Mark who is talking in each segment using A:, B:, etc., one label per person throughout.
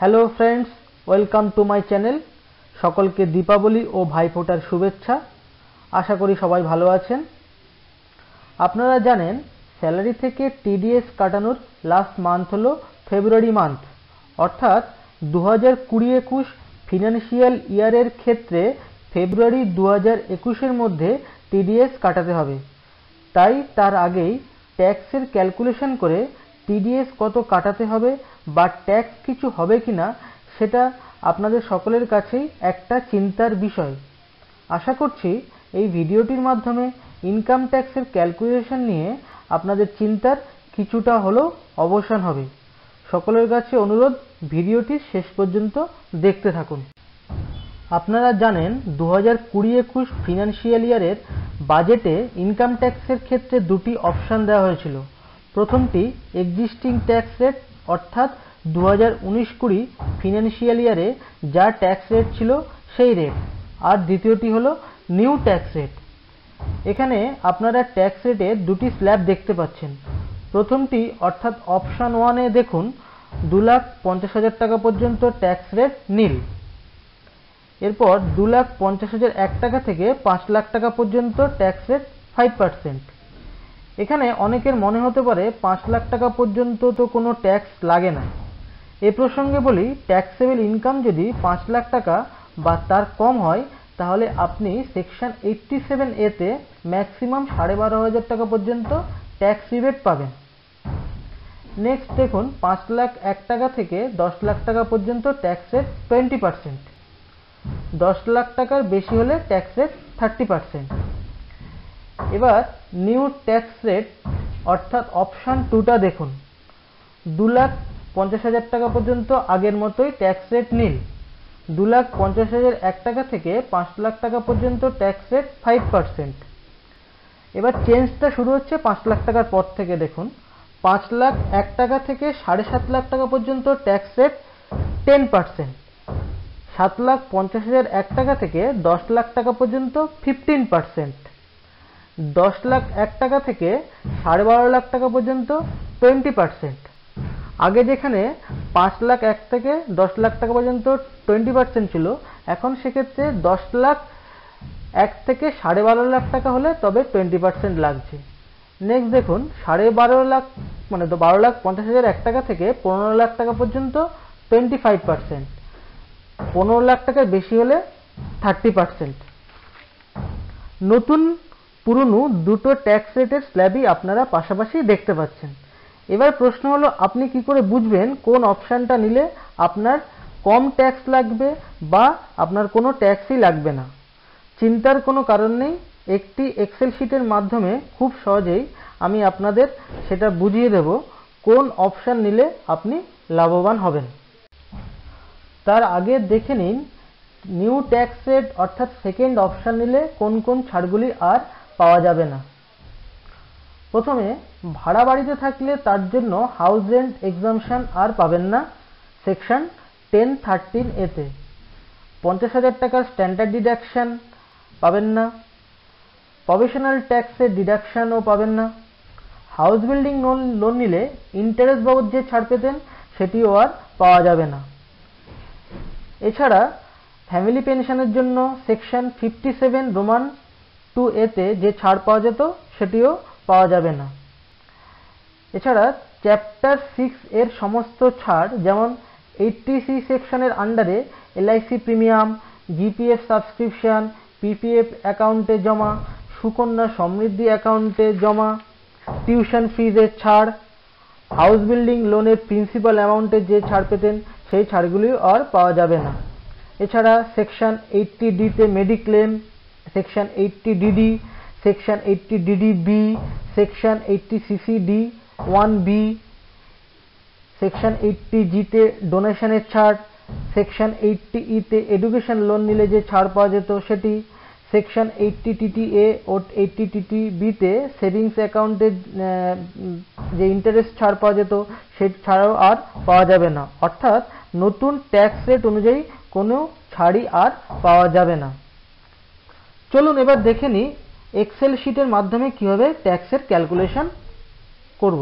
A: Hello friends welcome to my channel সকলকে দীপাবলি ও ভাইফোঁটার শুভেচ্ছা। আশা করি সবাই ভালো আছেন। আপনারা জানেন স্যালারি থেকে টিডিএস কাটানোর লাস্ট মান্থ হলো ফেব্রুয়ারি মান্থ অর্থাৎ দু হাজার কুড়ি একুশ ফিনান্সিয়াল ইয়ারের ক্ষেত্রে ফেব্রুয়ারি দু হাজার একুশের মধ্যে টিডিএস কাটাতে হবে। তাই তার আগেই ট্যাক্সের ক্যালকুলেশন করে টিডিএস কত কাটাতে হবে বা ট্যাক্স কিছু হবে কিনা, সেটা আপনাদের সকলের কাছেই একটা চিন্তার বিষয়। আশা করছি এই ভিডিওটির মাধ্যমে ইনকাম ট্যাক্সের ক্যালকুলেশন নিয়ে আপনাদের চিন্তার কিছুটা হলেও অবসান হবে। সকলের কাছে অনুরোধ, ভিডিওটি শেষ পর্যন্ত দেখতে থাকুন। আপনারা জানেন দু হাজার কুড়ি একুশ ফিনান্সিয়াল ইয়ারের বাজেটে ইনকাম ট্যাক্সের ক্ষেত্রে দুটি অপশান দেওয়া হয়েছিল। প্রথমটি এক্সিস্টিং ট্যাক্স রেট অর্থাৎ দু হাজার উনিশ কুড়ি ফিনান্সিয়াল ইয়ারে যা ট্যাক্স রেট ছিল সেই রেট আর দ্বিতীয়টি হলো নিউ ট্যাক্স রেট এখানে আপনারা ট্যাক্স রেটের দুটি স্ল্যাব দেখতে পাচ্ছেন। প্রথমটি অর্থাৎ অপশান ওয়ানে দেখুন, দু লাখ পঞ্চাশ হাজার টাকা পর্যন্ত ট্যাক্স রেট নীল এরপর দু লাখ পঞ্চাশ হাজার এক টাকা থেকে পাঁচ লাখ টাকা পর্যন্ত ট্যাক্স রেট ফাইভ পার্সেন্ট এখানে অনেকের মনে হতে পারে পাঁচ লাখ টাকা পর্যন্ত তো কোনো ট্যাক্স লাগে না। এ প্রসঙ্গে বলি ট্যাক্সেবল ইনকাম যদি পাঁচ লাখ টাকা বা তার কম হয়, তাহলে আপনি সেকশন এইটটি সেভেন এতে ম্যাক্সিমাম সাড়ে বারো হাজার টাকা পর্যন্ত ট্যাক্স রিবেট পাবেন। নেক্সট দেখুন, পাঁচ লাখ এক টাকা থেকে দশ লাখ টাকা পর্যন্ত ট্যাক্স রেট টোয়েন্টি পার্সেন্ট দশ লাখ টাকার বেশি হলে ট্যাক্স রেট থার্টি পার্সেন্ট এবার নিউ ট্যাক্স রেট অর্থাৎ অপশান টুটা দেখুন। দু লাখ পঞ্চাশ হাজার টাকা পর্যন্ত আগের মতোই ট্যাক্স রেট নীল দু লাখ পঞ্চাশ হাজার এক টাকা থেকে পাঁচ লাখ টাকা পর্যন্ত ট্যাক্স রেট ফাইভ পার্সেন্ট এবার চেঞ্জটা শুরু হচ্ছে পাঁচ লাখ টাকার পর থেকে দেখুন। পাঁচ লাখ এক টাকা থেকে সাড়ে সাত লাখ টাকা পর্যন্ত ট্যাক্স রেট টেন পার্সেন্ট সাত লাখ পঞ্চাশ হাজার এক টাকা থেকে দশ লাখ টাকা পর্যন্ত ফিফটিন পার্সেন্ট দশ লাখ, এক টাকা থেকে সাড়ে বারো লাখ টাকা পর্যন্ত টোয়েন্টি পার্সেন্ট আগে যেখানে পাঁচ লাখ, এক থেকে দশ লাখ টাকা পর্যন্ত টোয়েন্টি পার্সেন্ট ছিল, এখন সেক্ষেত্রে দশ লাখ, এক থেকে সাড়ে বারো লাখ টাকা হলে তবে টোয়েন্টি পার্সেন্ট লাগছে। নেক্সট দেখুন, সাড়ে বারো লাখ মানে বারো লাখ পঞ্চাশ হাজার এক টাকা থেকে পনেরো লাখ টাকা পর্যন্ত টোয়েন্টি ফাইভ পার্সেন্ট পনেরো লাখ টাকার বেশি হলে থার্টি পার্সেন্ট নতুন পুরনো দুটো ট্যাক্স রেটের স্ল্যাবই আপনারা পাশাপাশি দেখতে পাচ্ছেন। এবার প্রশ্ন হলো, আপনি কি করে বুঝবেন কোন অপশানটা নিলে আপনার কম ট্যাক্স লাগবে বা আপনার কোনো ট্যাক্সই লাগবে না? চিন্তার কোনো কারণ নেই, একটি এক্সেল শিটের মাধ্যমে খুব সহজেই আমি আপনাদের সেটা বুঝিয়ে দেব, কোন অপশান নিলে আপনি লাভবান হবেন। তার আগে দেখে নিন নিউ ট্যাক্স রেট অর্থাৎ সেকেন্ড অপশান নিলে কোন কোন ছাড়গুলি আর পাওয়া যাবে না। প্রথমে, ভাড়া বাড়িতে থাকলে তার জন্য হাউস রেন্ট এক্সামশন আর পাবেন না। সেকশন টেন থার্টিন এতে। পঞ্চাশ হাজার টাকার স্ট্যান্ডার্ড ডিডাকশন পাবেন না। প্রফেশনাল ট্যাক্সের ডিডাকশনও পাবেন না। হাউস বিল্ডিং লোন লোন নিলে ইন্টারেস্ট বাবদ যে ছাড় পেতেন, সেটিও আর পাওয়া যাবে না। এছাড়া ফ্যামিলি পেনশনের জন্য section fifty seven roman two এতে যে ছাড় পাওয়া যেত, সেটিও পাওয়া যাবে না। এছাড়া চ্যাপ্টার সিক্স এর সমস্ত ছাড়, যেমন এইটটি সি সেকশনের আন্ডারে LIC premium GPF subscription PPF অ্যাকাউন্টে জমা, সুকন্যা সমৃদ্ধি অ্যাকাউন্টে জমা টিউশন ফিজের ছাড় হাউস বিল্ডিং লোনের প্রিন্সিপাল অ্যামাউন্টে যে ছাড় পেতেন, সেই ছাড়গুলিও আর পাওয়া যাবে না। এছাড়া সেকশন এইটটি ডিতে mediclaim section eighty DD, section eighty DD B, section eighty CC D one B, section eighty জিতে ডোনেশনের ছাড়, সেকশন এইটটি ইতে এডুকেশন লোন নিলে যে ছাড় পাওয়া যেত সেটি, সেকশন এইটটি টিটি এ ও এইটটি টিটি বিতে সেভিংস অ্যাকাউন্টে যে ইন্টারেস্ট ছাড় পাওয়া যেত সে ছাড়াও আর পাওয়া যাবে না। অর্থাৎ নতুন ট্যাক্স রেট অনুযায়ী কোনো ছাড়ই আর পাওয়া যাবে না। চলুন এবার দেখে নিই এক্সেল শিটের মাধ্যমে কীভাবে ট্যাক্সের ক্যালকুলেশন করব।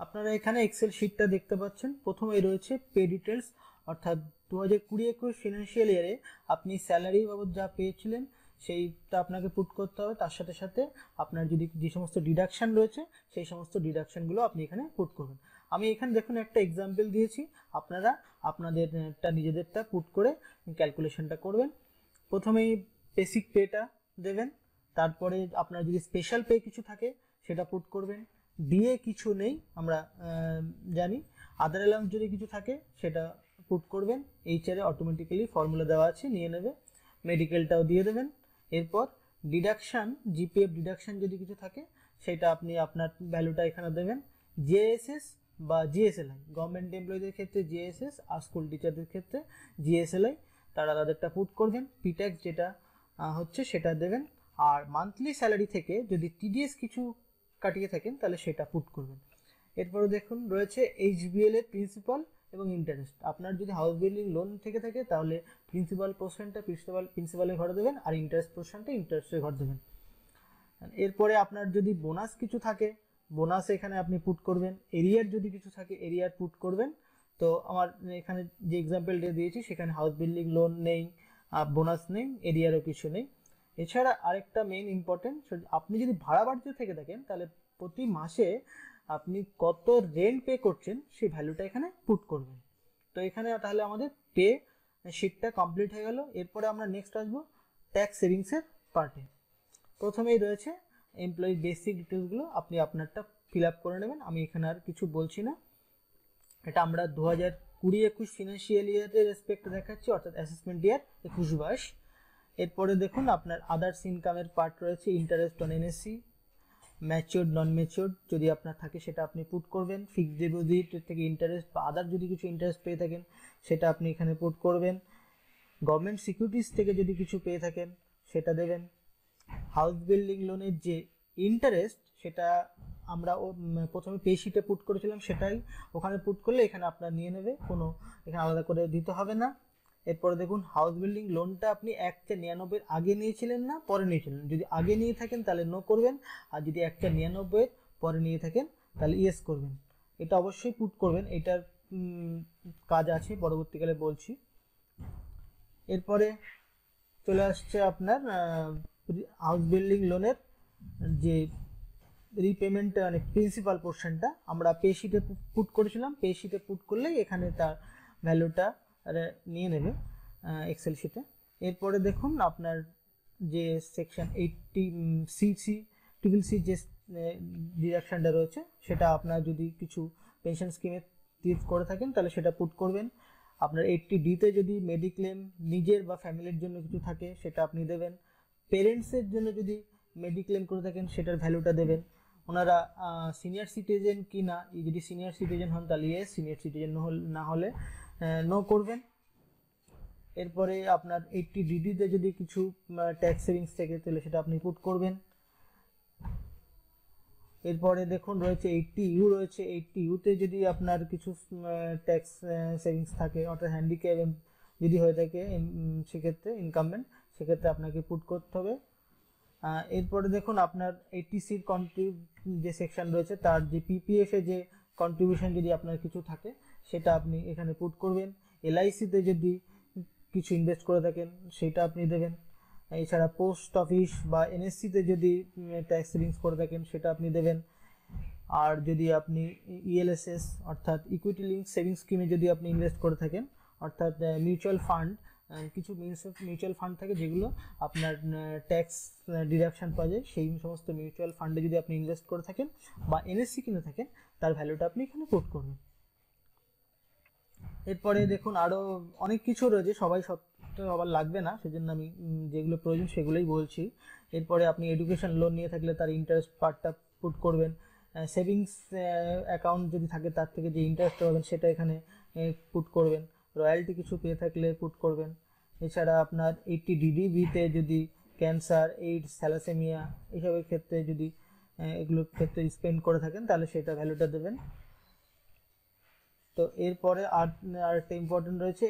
A: আপনারা এখানে এক্সেল শিটটা দেখতে পাচ্ছেন। প্রথমেই রয়েছে পে ডিটেলস অর্থাৎ দু হাজার কুড়ি একুশ ফিনান্সিয়াল ইয়ারে আপনি স্যালারি বাবদ যা পেয়েছিলেন, সেইটা আপনাকে পুট করতে হবে। তার সাথে সাথে আপনার যদি যে সমস্ত ডিডাকশান রয়েছে, সেই সমস্ত ডিডাকশানগুলো আপনি এখানে পুট করবেন। আমি এখানে দেখুন একটা এক্সাম্পল দিয়েছি। আপনারা আপনাদেরটা নিজেদেরটা পুট করে ক্যালকুলেশনটা করবেন। প্রথমেই বেসিক পেটা দেবেন। তারপরে আপনার যদি স্পেশাল পে কিছু থাকে, সেটা পুট করবেন। দিয়ে কিছু নেই, আমরা জানি। আদার অ্যালাউন্স যদি কিছু থাকে, সেটা পুট করবেন। এইচআরে অটোমেটিক্যালি ফর্মুলা দেওয়া আছে, নিয়ে নেবে। মেডিকেলটাও দিয়ে দেবেন। এরপর ডিডাকশান জিপিএফ ডিডাকশান যদি কিছু থাকে, সেটা আপনি আপনার ভ্যালুটা এখানে দেবেন। জেএসএস বা জিএসএলআই গভর্নমেন্ট এমপ্লয়ীদের ক্ষেত্রে জিএসএস আর স্কুল টিচারদের ক্ষেত্রে জিএসএলআই তারা তাদেরটা পুট করবেন। পিট্যাক্স যেটা হচ্ছে সেটা দেবেন। আর মান্থলি স্যালারি থেকে যদি টিডিএস কিছু কাটিয়ে থাকেন, তাহলে সেটা পুট করবেন। এরপরে দেখুন, রয়েছে এইচবিএল এর প্রিন্সিপাল এবং ইন্টারেস্ট আপনার যদি হাউস বিল্ডিং লোন থেকে থাকে, তাহলে প্রিন্সিপাল পোর্শনটা প্রিন্সিপাল প্রিন্সিপালের ঘরে দেবেন, আর ইন্টারেস্ট পোর্শনটা ইন্টারেস্টের ঘর দেবেন। এরপরে আপনার যদি বোনাস কিছু থাকে বোনাস এখানে আপনি পুট করবেন। এরিয়ার যদি কিছু থাকে এরিয়ার পুট করবেন। তো আমার এখানে যে এক্সাম্পলটা দিয়েছি, সেখানে হাউস বিল্ডিং লোন নেই বোনাস নেই এরিয়ারও কিছু নেই। এছাড়া আরেকটা মেইন ইম্পর্টেন্ট আপনি যদি ভাড়া বাড়িতে থেকে থাকেন, তাহলে প্রতি মাসে আপনি কত রেন্ট পে করছেন, সেই ভ্যালুটা এখানে পুট করবেন। তো এখানে তাহলে আমাদের পে শিটটা কমপ্লিট হয়ে গেল। এরপরে আমরা নেক্সট আসব ট্যাক্স সেভিংসের পার্টে প্রথমেই রয়েছে এমপ্লয়ি বেসিক ডিটেলসগুলো আপনি আপনারটা ফিল আপ করে নেবেন। আমি এখানে আর কিছু বলছি না। এটা আমরা দু হাজার কুড়ি একুশ ফিনান্সিয়াল ইয়ারের রেসপেক্ট দেখাচ্ছি, অর্থাৎ অ্যাসেসমেন্ট ইয়ার একুশ বাইশ এরপরে দেখুন, আপনার আদার্স ইনকামের পার্ট রয়েছে interest on NSC mature non mature যদি আপনার থাকে সেটা আপনি পুট করবেন। ফিক্সড ডিপোজিট থেকে ইন্টারেস্ট বা আদার যদি কিছু ইন্টারেস্ট পেয়ে থাকেন, সেটা আপনি এখানে পুট করবেন। গভর্নমেন্ট সিকিউরিটিস থেকে যদি কিছু পেয়ে থাকেন, সেটা দেবেন। হাউস বিল্ডিং লোনের যে ইন্টারেস্ট সেটা আমরা ও প্রথমে পে শিটে পুট করেছিলাম সেটাই। ওখানে পুট করলে এখানে আপনার নিয়ে নেবে, কোনো এখানে আলাদা করে দিতে হবে না। এরপরে দেখুন হাউস বিল্ডিং লোনটা আপনি একটা নিরানব্বই আগে নিয়েছিলেন না, পরে নিয়েছিলেন। যদি আগে নিয়ে থাকেন, তাহলে নো করবেন। আর যদি একটা নিরানব্বই পরে নিয়ে থাকেন, তাহলে ইয়েস করবেন। এটা অবশ্যই পুট করবেন। এটার কাজ আছে, পরবর্তীকালে বলছি। এরপরে চলে আসছে আপনার হাউস বিল্ডিং লোনের যে রিপেমেন্ট মানে প্রিন্সিপাল পোর্শনটা আমরা পে শিটে পুট করেছিলাম। পে শিটে পুট করলেই এখানে তার ভ্যালুটা নিয়ে নেবে এক্সেল শিটে এরপরে দেখুন আপনার যে section eighty CC triple C যে ডিডাকশানটা রয়েছে, সেটা আপনার যদি কিছু পেনশন স্কিমে করে থাকেন, তাহলে সেটা পুট করবেন। আপনার এইটটি ডিতে যদি মেডিক্লেম নিজের বা ফ্যামিলির জন্য কিছু থাকে, সেটা আপনি দেবেন। পেরেন্টসের জন্য যদি মেডিক্লেম করে থাকেন, সেটার ভ্যালুটা দেবেন। ওনারা সিনিয়র সিটিজেন কি না যদি সিনিয়র সিটিজেন হন তাহলে ইয়ে সিনিয়র সিটিজেন না হলে, নো করবেন। এরপরে আপনার এইটটি ডিডিতে যদি কিছু ট্যাক্স সেভিংস থেকে তাহলে সেটা আপনি পুট করবেন। এরপরে দেখুন রয়েছে এইটটি ইউ রয়েছে এইটটি ইউতে যদি আপনার কিছু ট্যাক্স সেভিংস থাকে, অর্থাৎ হ্যান্ডিক্যাপ যদি হয়ে থাকে সেক্ষেত্রে ইনকামমেন্ট সেক্ষেত্রে আপনাকে পুট করতে হবে। এরপরে দেখুন আপনার এইটিসির কন্ট্রি যে সেকশন রয়েছে, তার যে পিপিএফ যে কন্ট্রিবিউশন যদি আপনার কিছু থাকে, সেটা আপনি এখানে পুট করবেন। এলআইসিতে যদি কিছু ইনভেস্ট করে থাকেন, সেটা আপনি দেবেন। এছাড়া পোস্ট অফিস বা এনএসসিতে যদি ট্যাক্স সেভিংস করে থাকেন, সেটা আপনি দেবেন। আর যদি আপনি ইএলএসএস অর্থাৎ ইকুইটি লিঙ্ক সেভিংস স্কিমে যদি আপনি ইনভেস্ট করে থাকেন, অর্থাৎ মিউচুয়াল ফান্ড কিছু মিউচুয়াল ফান্ড থাকে যেগুলো আপনার ট্যাক্স ডিডাকশন পাওয়া যায়। সেই সমস্ত মিউচুয়াল ফান্ডে যদি আপনি ইনভেস্ট করে থাকেন বা এনএসসি কিনে থাকেন, তার ভ্যালুটা আপনি এখানে কোট করবেন। এরপরে দেখুন আরও অনেক কিছু রয়েছে, সবাই সব সবার লাগবে না, সেজন্য আমি যেগুলো প্রয়োজন সেগুলোই বলছি। এরপরে আপনি এডুকেশন লোন নিয়ে থাকলে তার ইন্টারেস্ট পার্টটা পুট করবেন। সেভিংস অ্যাকাউন্ট যদি থাকে তার থেকে যে ইন্টারেস্ট পাবেন সেটা এখানে পুট করবেন। রয়্যালটি কিছু পেয়ে থাকলে পুট করবেন। এছাড়া আপনার এইটটি ডিডিবিতে যদি ক্যান্সার এইডস থ্যালাসেমিয়া এইসবের ক্ষেত্রে যদি এগুলোর ক্ষেত্রে স্পেন্ড করে থাকেন, তাহলে সেটা ভ্যালুটা দেবেন। তো এরপরে আর একটা ইম্পর্টেন্ট রয়েছে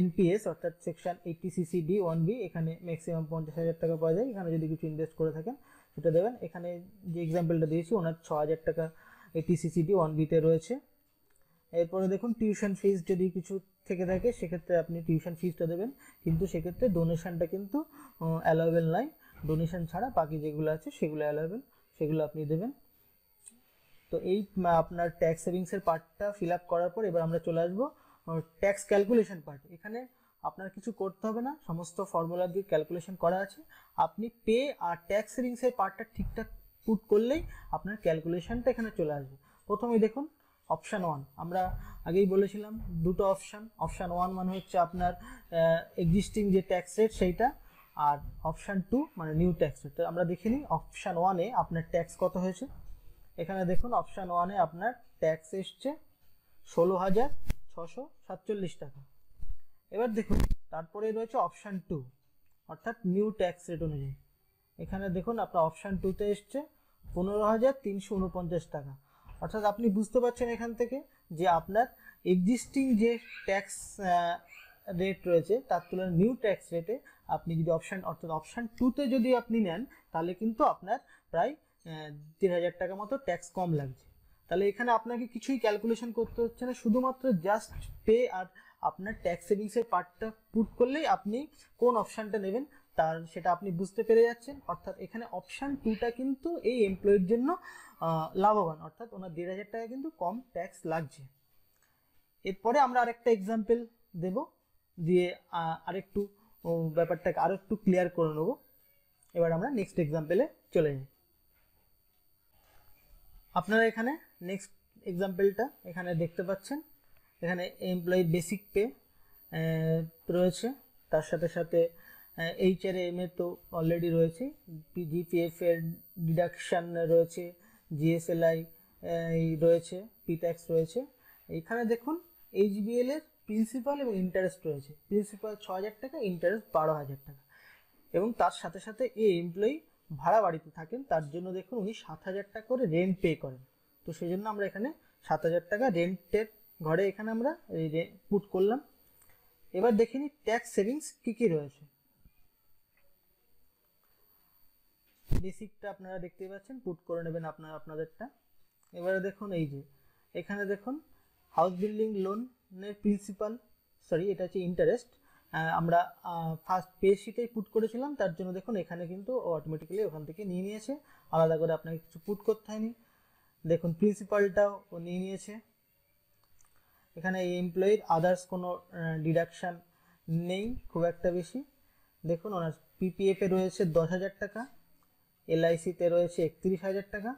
A: এনপিএস অর্থাৎ section eighty CC D one B এখানে ম্যাক্সিমাম পঞ্চাশ হাজার টাকা পাওয়া যায়। এখানে যদি কিছু ইনভেস্ট করে থাকেন, সেটা দেবেন। এখানে যে এক্সাম্পলটা দিয়েছি, ওনার ছ হাজার টাকা এইটটি সিসি ডি ওয়ান বিতে রয়েছে। এরপরে দেখুন টিউশন ফিস যদি কিছু থেকে থাকে, সেক্ষেত্রে আপনি টিউশন ফিসটা দেবেন। কিন্তু সেক্ষেত্রে ডোনেশনটা কিন্তু অ্যালাউবেল নয় ডোনেশন ছাড়া বাকি যেগুলো আছে সেগুলো অ্যালাউবেল সেগুলো আপনি দেবেন। তো এই আপনার ট্যাক্স সেভিংসের পার্টটা ফিল আপ করার পর এবার আমরা চলে আসব ট্যাক্স ক্যালকুলেশন পার্ট এখানে আপনার কিছু করতে হবে না, সমস্ত ফর্মুলা দিয়ে ক্যালকুলেশন করা আছে। আপনি পে আর ট্যাক্স সেভিংসের পার্টটা ঠিকঠাক পুট করলেই আপনার ক্যালকুলেশনটা এখানে চলে আসবে। প্রথমেই দেখুন অপশান ওয়ান আমরা আগেই বলেছিলাম, দুটো অপশান অপশান ওয়ান মানে হচ্ছে আপনার এক্সিস্টিং যে ট্যাক্স রেট সেইটা, আর অপশান টু মানে নিউ ট্যাক্স রেট আমরা দেখে নিই অপশান ওয়ানে আপনার ট্যাক্স কত হয়েছে? এখানে দেখুন অপশান ওয়ানে আপনার ট্যাক্স এসছে ষোলো হাজার ছশো সাতচল্লিশ টাকা। এবার দেখুন, তারপরে রয়েছে অপশান টু অর্থাৎ নিউ ট্যাক্স রেট অনুযায়ী। এখানে দেখুন, আপনার অপশান টুতে এসছে পনেরো হাজার তিনশো উনপঞ্চাশ টাকা। অর্থাৎ আপনি বুঝতে পারছেন এখান থেকে যে আপনার এক্সিস্টিং যে ট্যাক্স রেট রয়েছে, তার তুলনায় নিউ ট্যাক্স রেটে আপনি যদি অপশান অর্থাৎ অপশান টুতে যদি আপনি নেন, তাহলে কিন্তু আপনার প্রায় তিন হাজার টাকা মতো ট্যাক্স কম লাগছে। তাহলে এখানে আপনাকে কিছুই ক্যালকুলেশন করতে হচ্ছে না, শুধুমাত্র জাস্ট পে আর আপনার ট্যাক্স সেভিংসের পার্টটা পুট করলেই আপনি কোন অপশানটা নেবেন তার সেটা আপনি বুঝতে পেরে যাচ্ছেন। অর্থাৎ এখানে অপশান টুটা কিন্তু এই এমপ্লয়ির জন্য লাভবান। অর্থাৎ ওনার দেড় হাজার টাকা কিন্তু কম ট্যাক্স লাগছে। এরপরে আমরা আরেকটা এক্সাম্পল দেব, দিয়ে আরেকটু ব্যাপারটাকে আরও একটু ক্লিয়ার করে নেব। এবার আমরা নেক্সট এক্সাম্পলে চলে যাই। আপনারা এখানে নেক্সট এক্সাম্পলটা এখানে দেখতে পাচ্ছেন। এখানে এমপ্লয়ি বেসিক পে রয়েছে। তার সাথে সাথে এইচ আর এম এ তো অলরেডি রয়েছে পিজিপিএফ এর ডিডাকশান রয়েছে জিএসএলআই রয়েছে পিট্যাক্স রয়েছে। এখানে দেখুন এইচবিএল এর প্রিন্সিপাল এবং ইন্টারেস্ট রয়েছে। প্রিন্সিপাল ছ হাজার টাকা ইন্টারেস্ট বারো হাজার টাকা। এবং তার সাথে সাথে এই এমপ্লয়ি ভাড়া বাড়িতে থাকেন, তার জন্য দেখুন উনি সাত হাজার টাকা করে রেন্ট পে করেন। তো সেই জন্য আমরা এখানে সাত হাজার টাকা রেন্টের ঘরে এখানে আমরা পুট করলাম। এবার দেখে নিই ট্যাক্স সেভিংস কী কী রয়েছে। বেসিকটা আপনারা দেখতেই পাচ্ছেন পুট করে নেবেন আপনারা, আপনাদেরটা। এবারে দেখুন এই যে, এখানে দেখুন হাউস বিল্ডিং লোনের প্রিন্সিপাল সরি এটা হচ্ছে ইন্টারেস্ট আমরা ফার্স্ট পে শিটেই পুট করেছিলাম, তার জন্য দেখুন, এখানে কিন্তু অটোমেটিক্যালি ওখান থেকে নিয়ে নিয়েছে। আলাদা করে আপনাকে কিছু পুট করতে হয়নি। দেখুন প্রিন্সিপালটাও ও নিয়ে নিয়েছে। এখানে এই এমপ্লয়ির আদার্স কোনো ডিডাকশান নেই, খুব একটা বেশি। দেখুন, ওনার পিপিএফে রয়েছে দশ হাজার টাকা। এলআইসিতে রয়েছে একত্রিশ হাজার টাকা।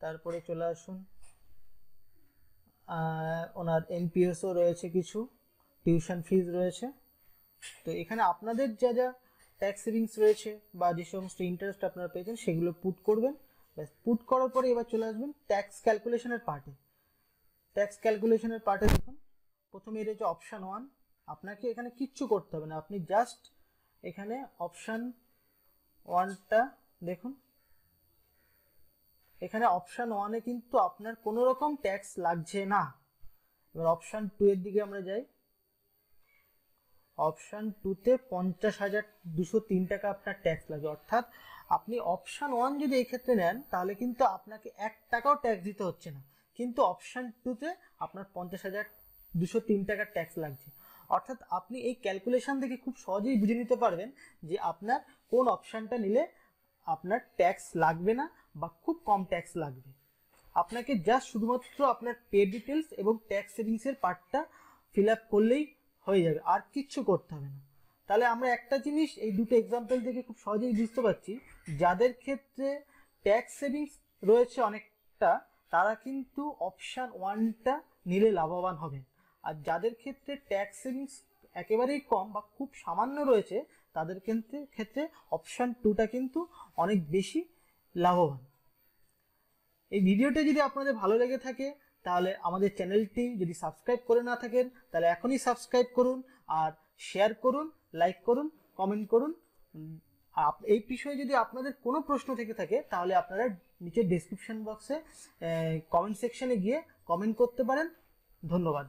A: তারপরে চলে আসুন। ওনার এনপিএসও রয়েছে কিছু। টিউশন ফিজ রয়েছে। তো এখানে আপনাদের যা যা ট্যাক্স সেভিংস রয়েছে বা যে সমস্ত ইন্টারেস্ট আপনারা পেয়েছেন, সেগুলো পুট করবেন। ব্যাস পুট করার পরে এবার চলে আসবেন ট্যাক্স ক্যালকুলেশনের পার্টে ট্যাক্স ক্যালকুলেশনের পার্টে দেখুন। প্রথমে রয়েছে অপশান ওয়ান আপনাকে এখানে কিচ্ছু করতে হবে না। আপনি জাস্ট এখানে অপশান ওয়ানটা দেখুন। এখানে অপশান ওয়ানে কিন্তু আপনার কোনো রকম ট্যাক্স লাগছে না। এবার অপশান টু এর দিকে আমরা যাই। অপশান টুতে পঞ্চাশ হাজার দুশো তিন টাকা আপনার ট্যাক্স লাগে। অর্থাৎ আপনি অপশান ওয়ান যদি এই ক্ষেত্রে নেন, তাহলে কিন্তু আপনাকে এক টাকাও ট্যাক্স দিতে হচ্ছে না। কিন্তু অপশান টুতে আপনার পঞ্চাশ হাজার দুশো তিন টাকার ট্যাক্স লাগছে। অর্থাৎ আপনি এই ক্যালকুলেশন থেকে খুব সহজেই বুঝে নিতে পারবেন যে আপনার কোন অপশানটা নিলে আপনার ট্যাক্স লাগবে না বা খুব কম ট্যাক্স লাগবে। আপনাকে জাস্ট শুধুমাত্র আপনার পে ডিটেলস এবং ট্যাক্স সেভিংসের পার্টটা ফিল আপ করলেই হয়ে যাবে, আর কিচ্ছু করতে হবে না। তাহলে আমরা একটা জিনিস, এই দুটো এক্সাম্পল থেকে খুব সহজেই বুঝতে পারছি, যাদের ক্ষেত্রে ট্যাক্স সেভিংস রয়েছে অনেকটা, তারা কিন্তু অপশান ওয়ানটা নিলে লাভবান হবেন। আর যাদের ক্ষেত্রে ট্যাক্স সেভিংস একেবারেই কম বা খুব সামান্য রয়েছে, তাদের ক্ষেত্রে ক্ষেত্রে অপশান টুটা কিন্তু অনেক বেশি লাভবান। এই ভিডিওটা যদি আপনাদের ভালো লেগে থাকে, তাহলে আমাদের চ্যানেলটি যদি সাবস্ক্রাইব করে না থাকেন, তাহলে এখনই সাবস্ক্রাইব করুন আর শেয়ার করুন লাইক করুন কমেন্ট করুন। এই বিষয়ে যদি আপনাদের কোনো প্রশ্ন থেকে থাকে, তাহলে আপনারা নিচে ডেসক্রিপশন বক্সে কমেন্ট সেকশনে গিয়ে কমেন্ট করতে পারেন। ধন্যবাদ।